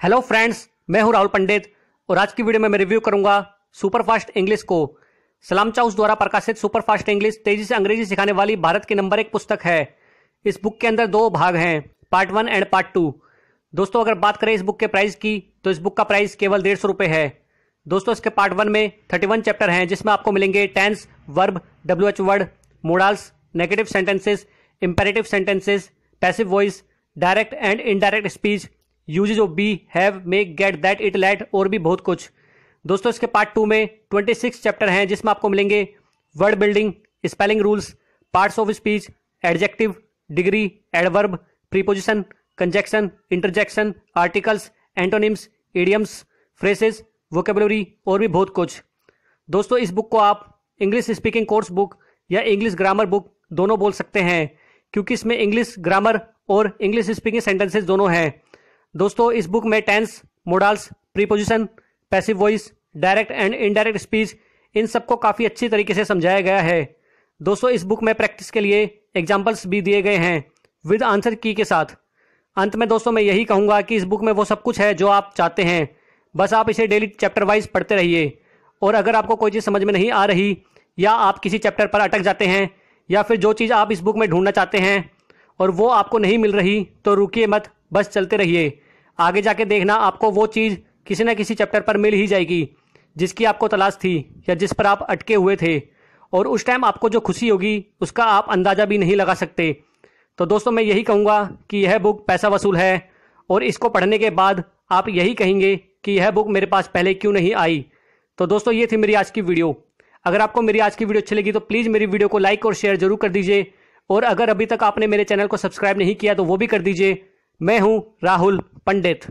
Hello friends मैं हूँ राहुल पंडित और आज की वीडियो में मैं रिव्यू करूँगा सुपरफास्ट इंग्लिश को। सलाम चाउस द्वारा प्रकाशित सुपरफास्ट इंग्लिश तेज़ी से अंग्रेज़ी सिखाने वाली भारत की नंबर एक पुस्तक है। इस बुक के अंदर दो भाग हैं part one and part two दोस्तों, अगर बात करें इस बुक के प्राइस की तो इस बुक का प्राइस केवल डेढ़ सौ रुपये है। दोस्तों, इसके पार्ट वन में थर्टी वन चैप्टर हैं, जिसमें आपको मिलेंगे tense verb W H word modals negative sentences imperative sentences passive voice direct and indirect speech usages of be, have make get, that, it, let, और भी बहुत कुछ। दोस्तों, इसके पार्ट टू में ट्वेंटी सिक्स चैप्टर हैं, जिसमें आपको मिलेंगे word building spelling rules parts of speech adjective degree adverb preposition conjunction interjection articles antonyms idioms phrases vocabulary और भी बहुत कुछ। दोस्तों, इस बुक को आप इंग्लिश स्पीकिंग कोर्स बुक या इंग्लिश ग्रामर बुक दोनों बोल सकते हैं, क्योंकि इसमें इंग्लिश ग्रामर और इंग्लिश स्पीकिंग सेंटेंसेस दोनों हैं। दोस्तों, इस बुक में tense modals preposition passive voice direct and indirect speech इन सबको काफ़ी अच्छी तरीके से समझाया गया है। दोस्तों, इस बुक में प्रैक्टिस के लिए एग्जाम्पल्स भी दिए गए हैं विद आंसर की के साथ। अंत में दोस्तों, मैं यही कहूँगा कि इस बुक में वो सब कुछ है जो आप चाहते हैं। बस आप इसे डेली चैप्टर वाइज पढ़ते रहिए। और अगर आपको कोई चीज़ समझ में नहीं आ रही, या आप किसी चैप्टर पर अटक जाते हैं, या फिर जो चीज़ आप इस बुक में ढूंढना चाहते हैं, और वो आपको नहीं मिल रही तो रुकिए मत। बस चलते रहिए। आगे जाके देखना आपको वो चीज़ किसी न किसी चैप्टर पर मिल ही जाएगी, जिसकी आपको तलाश थी या जिस पर आप अटके हुए थे। और उस टाइम आपको जो खुशी होगी, उसका आप अंदाज़ा भी नहीं लगा सकते। तो दोस्तों, मैं यही कहूँगा कि यह बुक पैसा वसूल है, और इसको पढ़ने के बाद आप यही कहेंगे कि यह बुक मेरे पास पहले क्यों नहीं आई। तो दोस्तों, ये थी मेरी आज की वीडियो। अगर आपको मेरी आज की वीडियो अच्छी लगी तो प्लीज़ मेरी वीडियो को लाइक और शेयर ज़रूर कर दीजिए। और अगर अभी तक आपने मेरे चैनल को सब्सक्राइब नहीं किया तो वो भी कर दीजिए। मैं हूँ राहुल पंडित।